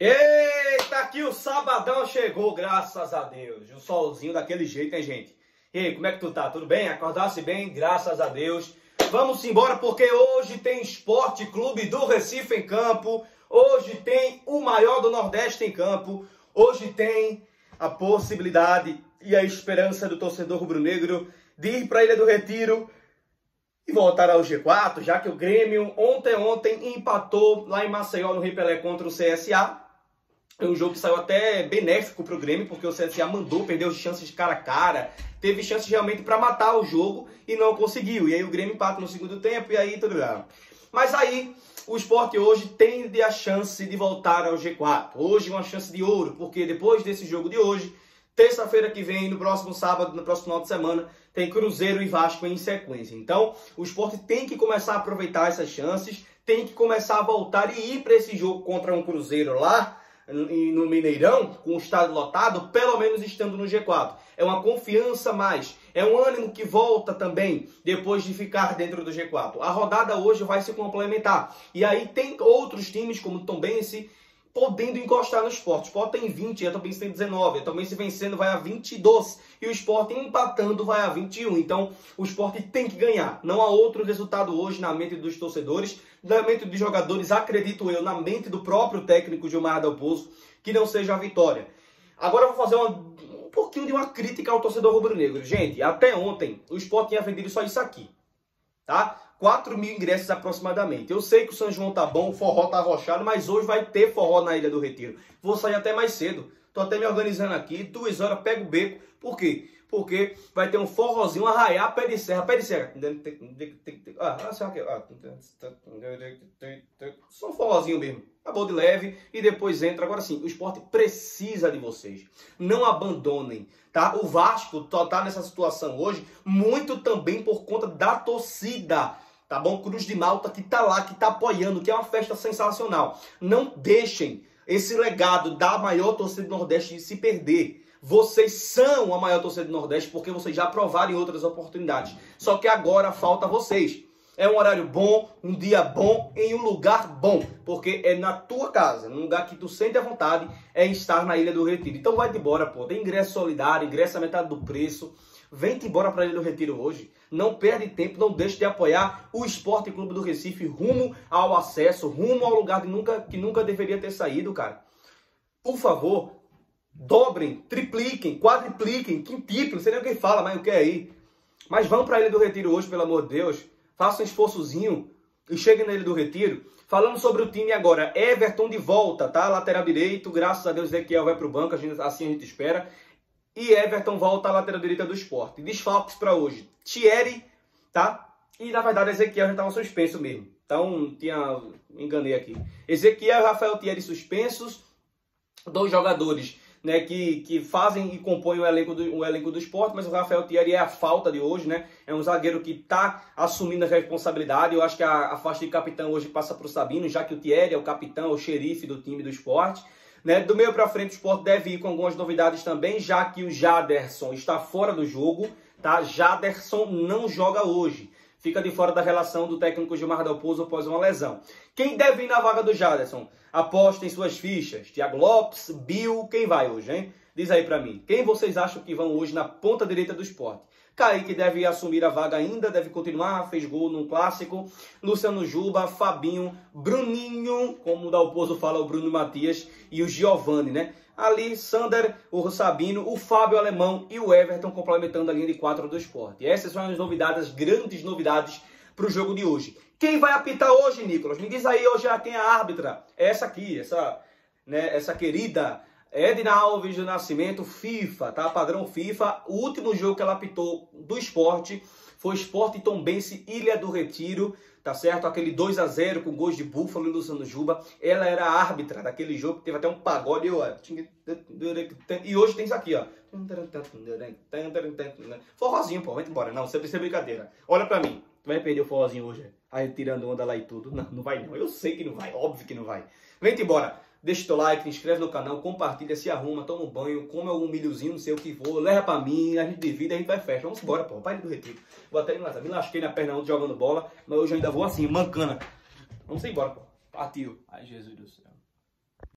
Eita, que o sabadão chegou, graças a Deus. O solzinho daquele jeito, hein, gente? E aí, como é que tu tá? Tudo bem? Acordasse bem? Graças a Deus. Vamos embora porque hoje tem Esporte Clube do Recife em campo. Hoje tem o maior do Nordeste em campo. Hoje tem a possibilidade e a esperança do torcedor rubro-negro de ir para a Ilha do Retiro e voltar ao G4, já que o Grêmio ontem ontem empatou lá em Maceió no Rio Pelé contra o CSA. Um jogo que saiu até benéfico para o Grêmio, porque o CSA mandou, perdeu chances cara a cara, teve chances realmente para matar o jogo e não conseguiu. E aí o Grêmio empata no segundo tempo e aí tudo bem. Mas aí o esporte hoje tem a chance de voltar ao G4. Hoje uma chance de ouro, porque depois desse jogo de hoje, terça-feira que vem, no próximo sábado, no próximo final de semana, tem Cruzeiro e Vasco em sequência. Então o esporte tem que começar a aproveitar essas chances, tem que começar a voltar e ir para esse jogo contra um Cruzeiro lá no Mineirão, com o estádio lotado, pelo menos estando no G4. É uma confiança mais, é um ânimo que volta também depois de ficar dentro do G4. A rodada hoje vai se complementar. E aí tem outros times como Tombense podendo encostar no esporte. O esporte tem 20, a Tombense tem 19. A Tombense vencendo vai a 22 e o esporte empatando vai a 21. Então o esporte tem que ganhar. Não há outro resultado hoje na mente dos torcedores, na mente dos jogadores, acredito eu, na mente do próprio técnico Gilmar Dalpozo, que não seja a vitória. Agora eu vou fazer uma, um pouquinho de uma crítica ao torcedor rubro-negro. Gente, até ontem o esporte tinha vendido só isso aqui. Tá? 4 mil ingressos aproximadamente. Eu sei que o São João tá bom, o forró tá arrochado, mas hoje vai ter forró na Ilha do Retiro. Vou sair até mais cedo. Tô até me organizando aqui, duas horas, pego o beco. Por quê? Porque vai ter um forrozinho, um arraiar, pé de serra, pé de serra. Ah, só um forrozinho mesmo. Acabou de leve e depois entra. Agora sim, o esporte precisa de vocês. Não abandonem, tá? O Vasco tá nessa situação hoje muito também por conta da torcida tá bom? Cruz de Malta que tá lá, que tá apoiando, que é uma festa sensacional. Não deixem esse legado da maior torcida do Nordeste se perder. Vocês são a maior torcida do Nordeste porque vocês já provaram em outras oportunidades. Só que agora falta vocês. É um horário bom, um dia bom, em um lugar bom. Porque é na tua casa, num lugar que tu sente a vontade, é estar na Ilha do Retiro. Então vai-te embora, pô. Tem ingresso solidário, ingresso a metade do preço. Vem-te embora para Ilha do Retiro hoje. Não perde tempo, não deixe de apoiar o Esporte Clube do Recife rumo ao acesso, rumo ao lugar que nunca, que nunca deveria ter saído, cara. Por favor, dobrem, tripliquem, quadripliquem, quintuplem, não sei nem o que fala, mas o que é aí. Mas vão para Ilha do Retiro hoje, pelo amor de Deus. Façam um esforçozinho e cheguem na do Retiro. Falando sobre o time agora, Everton de volta, tá? Lateral direito, graças a Deus Ezequiel vai para o banco, a gente, assim a gente espera. E Everton volta à lateral direita do esporte. Desfalques para hoje. Thierry, tá? E na verdade Ezequiel já estava suspenso mesmo. Então, tinha. Enganei aqui. Ezequiel e Rafael Thierry suspensos. Dois jogadores né, que, que fazem e compõem o elenco, do, o elenco do esporte, mas o Rafael Thierry é a falta de hoje, né? É um zagueiro que está assumindo a responsabilidade. Eu acho que a, a faixa de capitão hoje passa para o Sabino, já que o Thierry é o capitão, o xerife do time do esporte. Né? Do meio para frente, o esporte deve ir com algumas novidades também, já que o Jaderson está fora do jogo. Tá? Jaderson não joga hoje. Fica de fora da relação do técnico Gilmar Dalpozo após uma lesão. Quem deve ir na vaga do Jaderson? Aposta em suas fichas. Thiago Lopes, Bill, quem vai hoje, hein? Diz aí para mim. Quem vocês acham que vão hoje na ponta direita do esporte? Kaique deve assumir a vaga ainda, deve continuar, fez gol no clássico. Luciano Juba, Fabinho, Bruninho, como o Dalpozo fala, o Bruno Matias e o Giovani, né? Ali, Sander, o Sabino, o Fábio Alemão e o Everton complementando a linha de quatro do esporte. Essas são as novidades, as grandes novidades para o jogo de hoje. Quem vai apitar hoje, Nicolas? Me diz aí hoje quem é a árbitra. É essa aqui, essa, né, essa querida Edna Alves do Nascimento, FIFA, tá? Padrão FIFA. O último jogo que ela apitou do esporte foi Esporte Tombense Ilha do Retiro, tá certo? Aquele 2 a 0 com gols de Búfalo e Luciano Juba. Ela era a árbitra daquele jogo, teve até um pagode. E hoje tem isso aqui, ó. Forrozinho, pô, vai embora. Não, você precisa brincadeira. Olha pra mim. Vai perder o forrozinho hoje. Aí tirando onda lá e tudo. Não, não vai não. Eu sei que não vai, óbvio que não vai. Vem embora. Deixa o teu like, se inscreve no canal, compartilha, se arruma, toma um banho, come algum milhozinho, não sei o que for, leva pra mim, a gente divide, a gente vai festa. Vamos embora, pô, pai do retiro. Vou até me lascar. Me lasquei na perna ontem jogando bola, mas hoje eu ainda vou assim, mancana. Vamos embora, pô. Partiu. Ai, Jesus do céu.